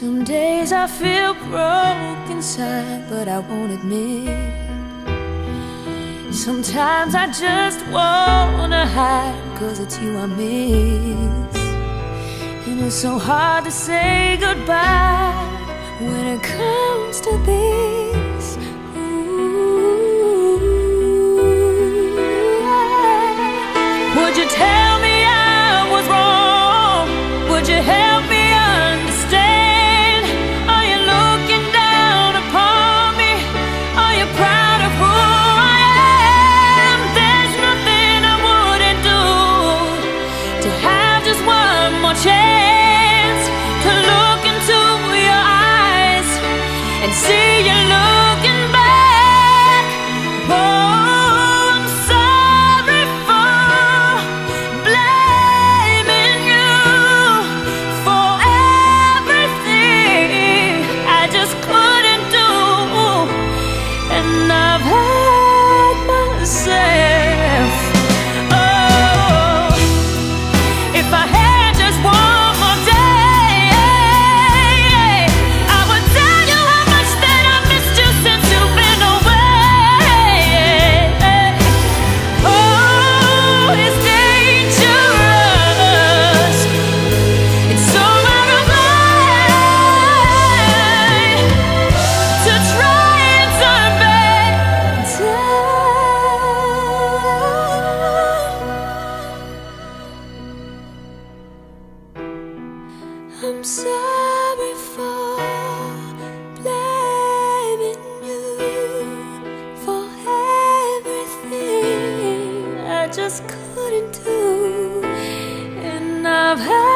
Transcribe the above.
Some days I feel broke inside, but I won't admit. Sometimes I just wanna hide, cause it's you I miss. And it's so hard to say goodbye when it comes to this. Ooh. Would you tell me I was wrong? Would you help I just couldn't do, and I've had